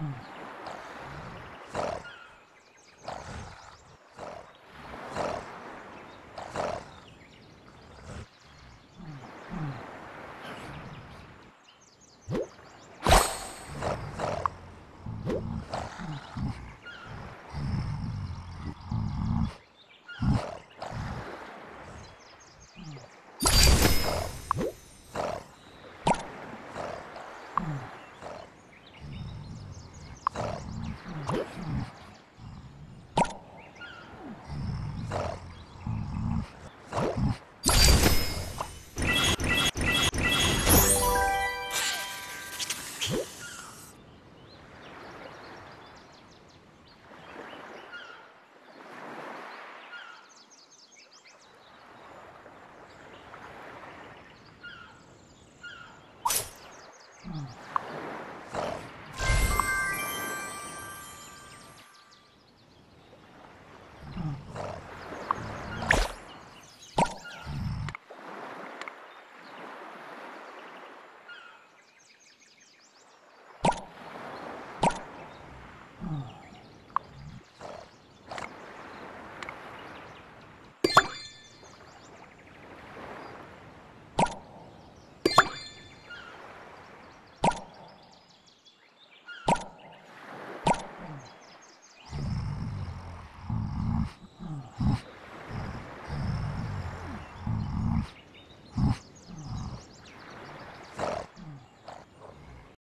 Oh.